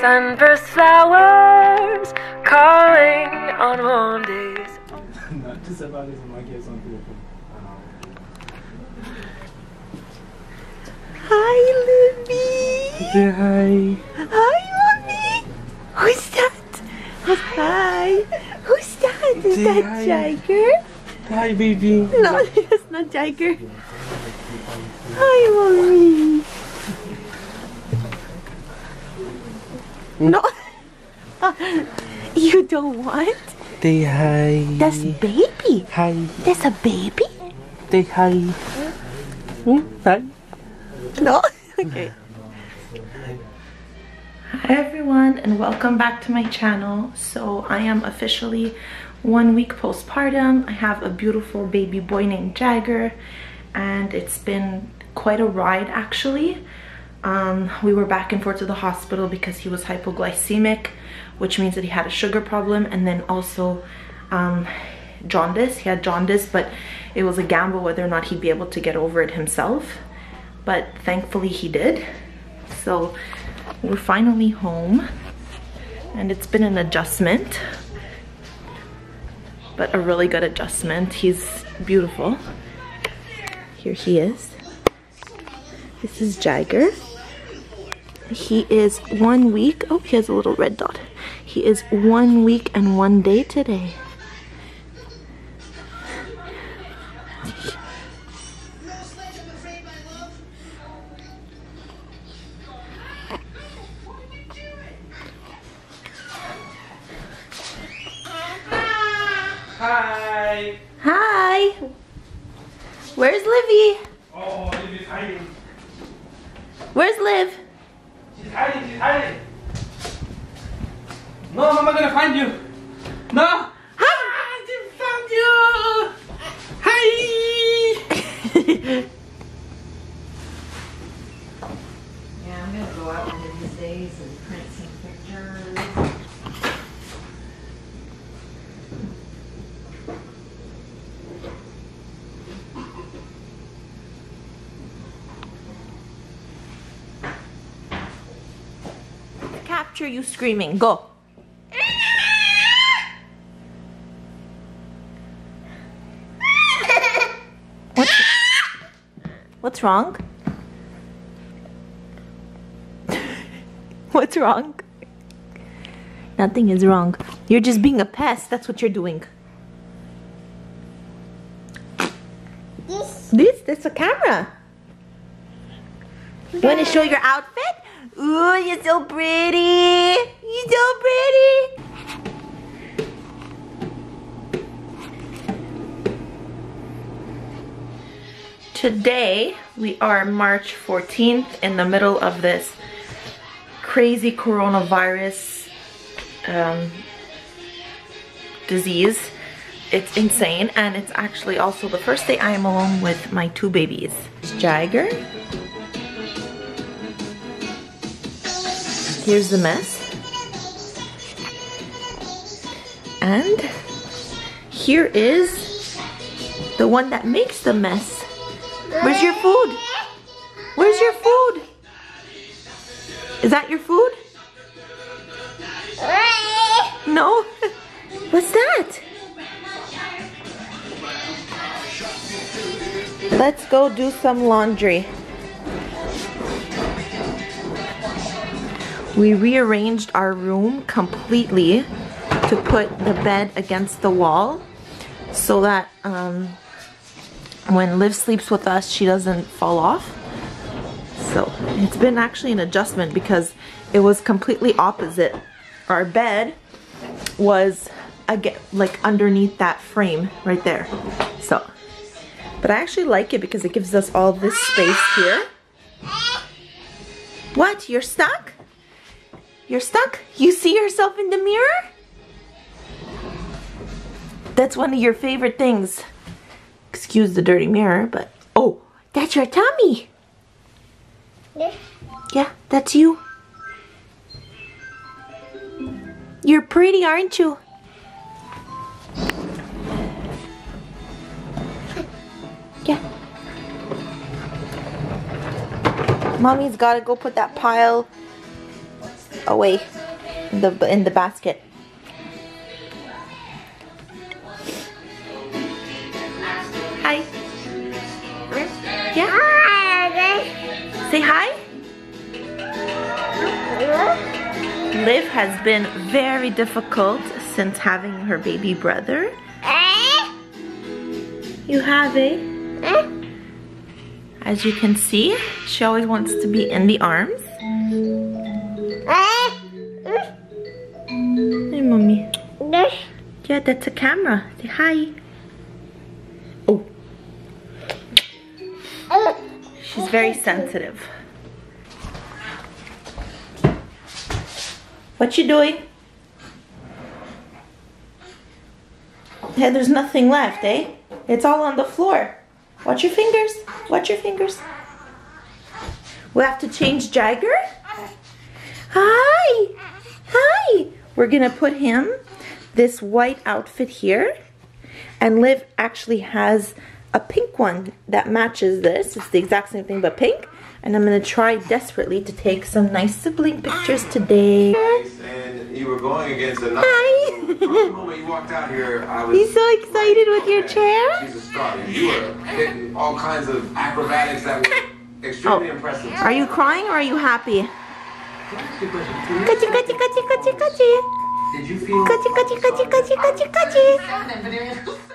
Sunburst flowers calling on warm days. Hi, Libby. Say hi. Hi, mommy. Who's that? Hi. Who's that? Is Say that hi. Jagger? Hi, baby. No, it's not Jagger. Hi, mommy. No. you don't want? Say hi. That's baby. Hi. That's a baby? Say hi. Hmm? Hi. No? Okay. Hi everyone and welcome back to my channel. So I am officially one week postpartum. I have a beautiful baby boy named Jagger and it's been quite a ride actually. Um, we were back and forth to the hospital because he was hypoglycemic, which means that he had a sugar problem and then also um, jaundice. He had jaundice, but it was a gamble whether or not he'd be able to get over it himself. But thankfully he did. So we're finally home and it's been an adjustment, but a really good adjustment. He's beautiful. Here he is. This is Jagger. He is one week. Oh, he has a little red dot. He is one week and one day today. Hi. Hi. Where's Livy? Oh, Liv is hiding. Where's Liv? She's hiding. She's hiding. No, gonna find you. No. Hi. She found you. Hi. Yeah, I'm gonna go out one of these days and print some pictures. Capture you screaming. Go. What's, what's wrong? What's wrong? Nothing is wrong. You're just being a pest. That's what you're doing. This? This? That's a camera. You want to show your outfit? Ooh, you're so pretty. You're so pretty. Today, we are March 14th in the middle of this crazy coronavirus um, disease. It's insane, and it's actually also the first day I am alone with my two babies. Jagger. Here's the mess. And here is the one that makes the mess. Where's your food? Where's your food? Is that your food? No? What's that? Let's go do some laundry. We rearranged our room completely to put the bed against the wall so that um, when Liv sleeps with us, she doesn't fall off. So it's been actually an adjustment because it was completely opposite. Our bed was again like underneath that frame right there. So, but I actually like it because it gives us all this space here. What? You're stuck? You're stuck? You see yourself in the mirror? That's one of your favorite things. Excuse the dirty mirror, but oh, that's your tummy. Yeah, yeah that's you. You're pretty, aren't you? Yeah. Mommy's gotta go put that pile away the in the basket. Hi. Yeah. Say hi. Liv has been very difficult since having her baby brother. You have it. As you can see, she always wants to be in the arms. Hey, mommy. Yeah, that's a camera. Say hi. Oh. She's very sensitive. What you doing? Yeah, there's nothing left, eh? It's all on the floor. Watch your fingers. Watch your fingers. We have to change Jagger? Hi! Hi! We're gonna put him this white outfit here. And Liv actually has a pink one that matches this. It's the exact same thing but pink. And I'm gonna try desperately to take some nice sibling pictures today. And you were going against a Hi. The moment you walked out here, I was. You so excited with your chair? She's a star. You were hitting all kinds of acrobatics that were oh. extremely impressive. Are you crying or are you happy? Kachi, kachi, kachi, kachi, kachi. Did you feel? Kachi, kachi, kachi, kachi, kachi, kachi.